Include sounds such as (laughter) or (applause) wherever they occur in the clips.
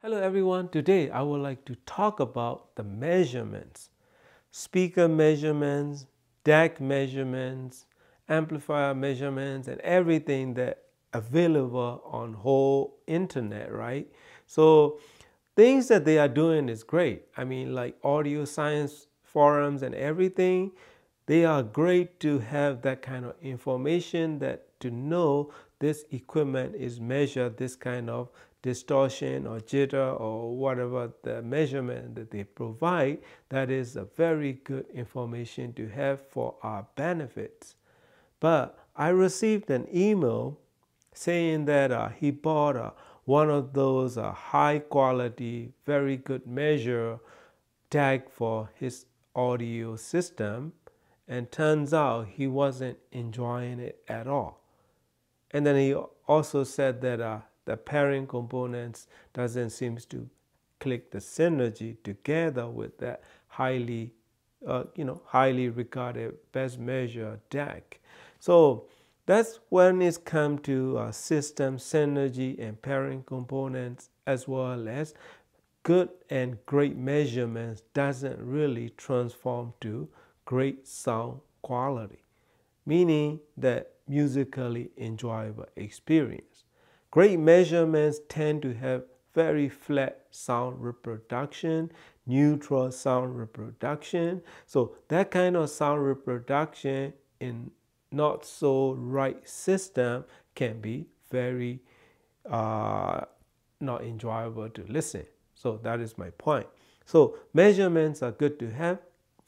Hello everyone, today I would like to talk about the measurements, speaker measurements, DAC measurements, amplifier measurements and everything that available on whole internet, right? So things that they are doing is great. I mean like audio science forums and everything, they are great to have that kind of information that to know this equipment is measured this kind of distortion or jitter or whatever the measurement that they provide, that is a very good information to have for our benefits. But I received an email saying that uh, he bought uh, one of those uh, high quality, very good measure DAC for his audio system and turns out he wasn't enjoying it at all. And then he also said that uh, the pairing components doesn't seem to click the synergy together with that highly, uh, you know, highly regarded best measure DAC. So that's when it's come to uh, system synergy and pairing components as well as good and great measurements doesn't really transform to great sound quality, meaning that musically enjoyable experience. Great measurements tend to have very flat sound reproduction, neutral sound reproduction. So that kind of sound reproduction in not so right system can be very uh, not enjoyable to listen. So that is my point. So measurements are good to have,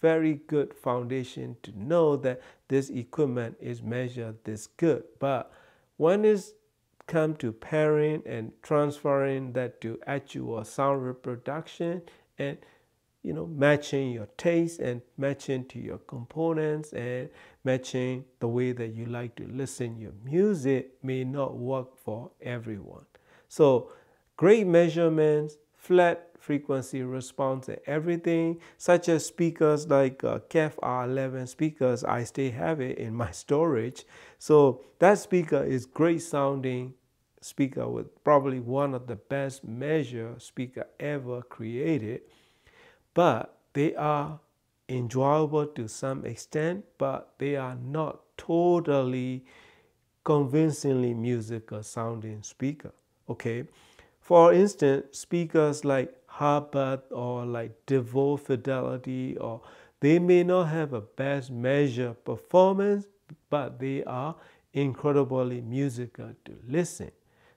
very good foundation to know that this equipment is measured this good. But when it's come to pairing and transferring that to actual sound reproduction and you know matching your taste and matching to your components and matching the way that you like to listen. Your music may not work for everyone. So great measurements flat frequency response and everything such as speakers like uh, KEF R11 speakers I still have it in my (laughs) storage. So that speaker is great sounding speaker with probably one of the best measure speaker ever created but they are enjoyable to some extent but they are not totally convincingly musical sounding speaker okay? For instance speakers like Harbeth or like DeVore Fidelity or they may not have a best measure performance but they are incredibly musical to listen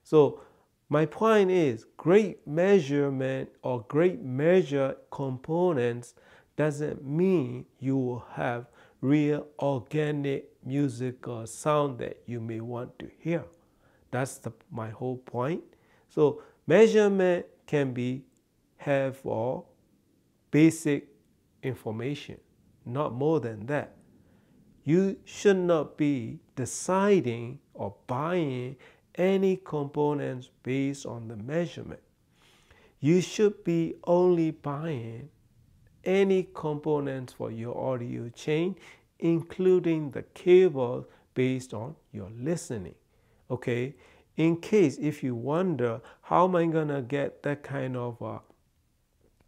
so my point is great measurement or great measure components doesn't mean you will have real organic musical sound that you may want to hear. That's the, my whole point. So measurement can be have for basic information, not more than that. You should not be deciding or buying any components based on the measurement. You should be only buying any components for your audio chain, including the cable based on your listening. Okay, in case if you wonder how am I gonna get that kind of uh,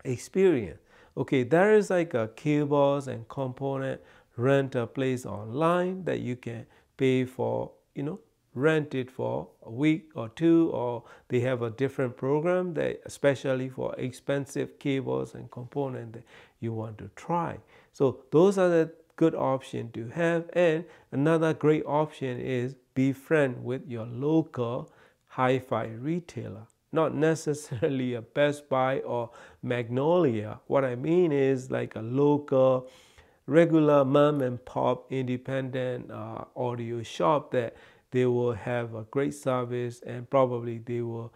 experience, okay, there is like a cables and component rent a place online that you can pay for, you know, rent it for a week or two or they have a different program that especially for expensive cables and components that you want to try. So those are the good option to have. And another great option is be friend with your local hi-fi retailer. Not necessarily a best buy or magnolia. What i mean is like a local regular mom and pop independent uh, audio shop that they will have a great service and probably they will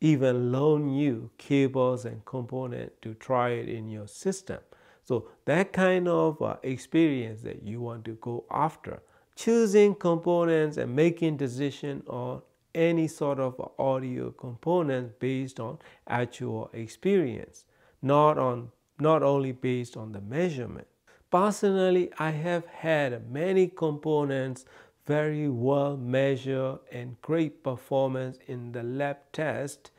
even loan you cables and components to try it in your system. So that kind of uh, experience that you want to go after. Choosing components and making decision on any sort of audio components based on actual experience, not on not only based on the measurement. Personally, I have had many components very well measured and great performance in the lab test,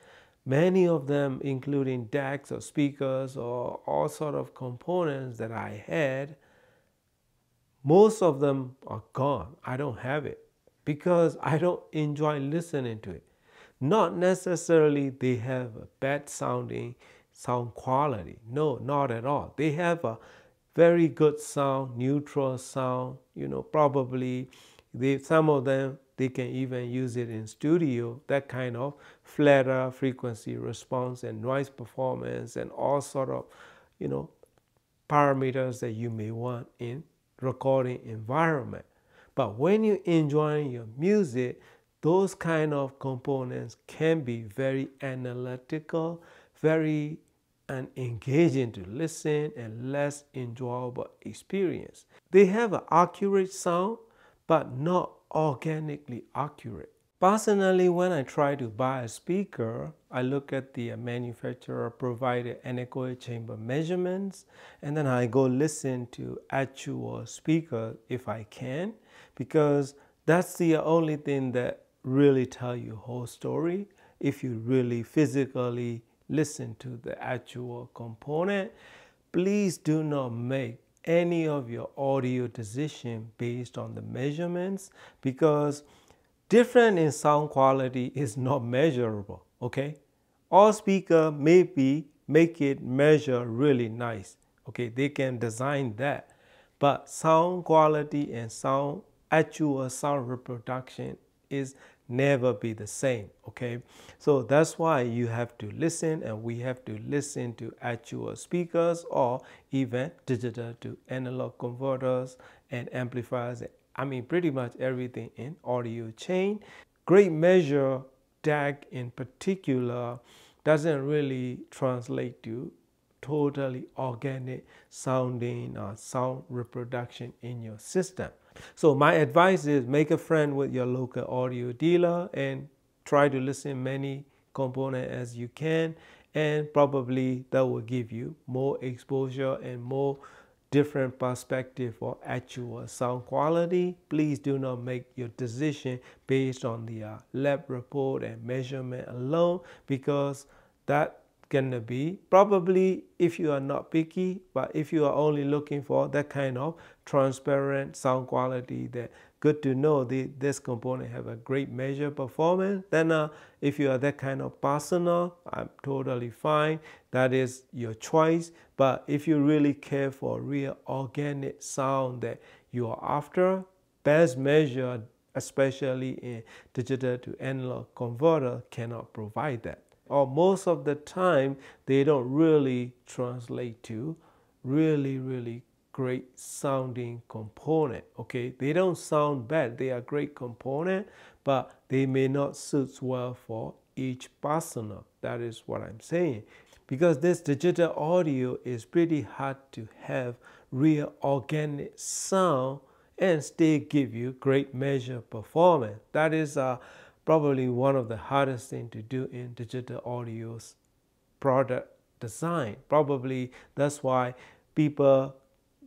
many of them including DACs or speakers or all sort of components that I had, most of them are gone. I don't have it because I don't enjoy listening to it. Not necessarily they have a bad sounding sound quality. No, not at all. They have a very good sound, neutral sound, you know, probably they, some of them they can even use it in studio, that kind of flatter frequency response and noise performance and all sort of, you know, parameters that you may want in recording environment. But when you enjoy your music, those kind of components can be very analytical, very and engaging to listen and less enjoyable experience. They have an accurate sound, but not organically accurate. Personally, when I try to buy a speaker, I look at the manufacturer provided anechoic chamber measurements and then I go listen to actual speaker if I can because that's the only thing that really tell you whole story if you really physically listen to the actual component. Please do not make any of your audio decision based on the measurements because different in sound quality is not measurable okay? All speaker maybe make it measure really nice okay? They can design that. But sound quality and sound actual sound reproduction is never be the same okay? So that's why you have to listen and we have to listen to actual speakers or even digital to analog converters and amplifiers. I mean pretty much everything in audio chain. Great measure DAC in particular doesn't really translate to totally organic sounding or sound reproduction in your system so my advice is make a friend with your local audio dealer and try to listen many components as you can and probably that will give you more exposure and more different perspective for actual sound quality. Please do not make your decision based on the uh, lab report and measurement alone because that gonna be. Probably if you are not picky but if you are only looking for that kind of transparent sound quality that good to know the, this component have a great measure performance then uh, if you are that kind of personal i'm totally fine. That is your choice. But if you really care for real organic sound that you are after best measure especially in digital to analog converter cannot provide that or most of the time they don't really translate to really really great sounding component okay? They don't sound bad they are great component but they may not suit well for each person that is what i'm saying. Because this digital audio is pretty hard to have real organic sound and still give you great measure performance. That is a probably one of the hardest thing to do in digital audio's product design. Probably that's why people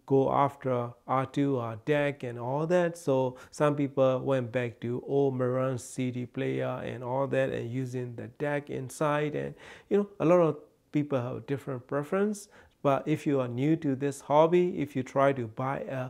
go after R2R DAC and all that. So some people went back to old Marantz CD player and all that and using the DAC inside. And you know, a lot of people have different preference. But if you are new to this hobby, if you try to buy a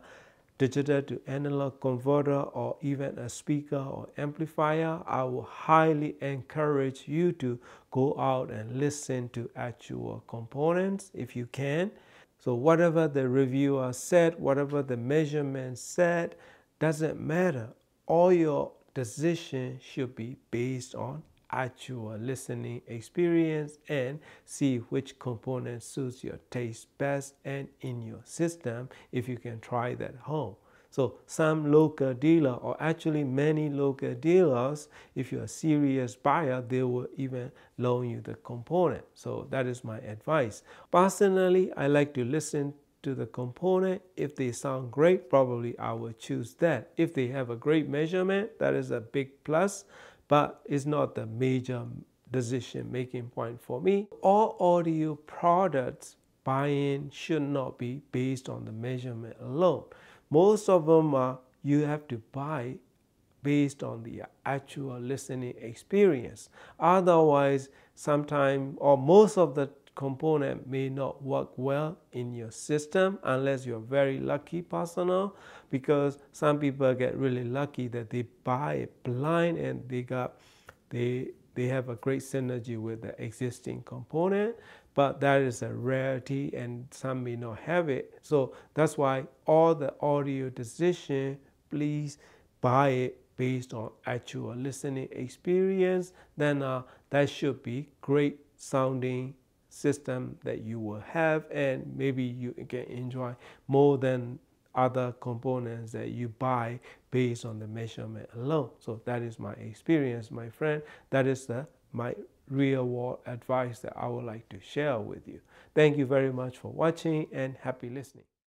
digital to analog converter or even a speaker or amplifier, I will highly encourage you to go out and listen to actual components if you can. So whatever the reviewer said, whatever the measurement said, doesn't matter. All your decision should be based on actual listening experience and see which component suits your taste best and in your system if you can try that home. So some local dealer or actually many local dealers, if you're a serious buyer, they will even loan you the component. So that is my advice. Personally, I like to listen to the component. If they sound great, probably I will choose that. If they have a great measurement, that is a big plus but it's not the major decision making point for me. All audio products buying should not be based on the measurement alone. Most of them are you have to buy based on the actual listening experience. Otherwise, sometimes or most of the component may not work well in your system unless you're very lucky personal because some people get really lucky that they buy it blind and they got they they have a great synergy with the existing component but that is a rarity and some may not have it. So that's why all the audio decision please buy it based on actual listening experience. Then uh, that should be great sounding system that you will have and maybe you can enjoy more than other components that you buy based on the measurement alone. So that is my experience, my friend. That is the, my real world advice that I would like to share with you. Thank you very much for watching and happy listening.